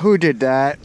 Who did that?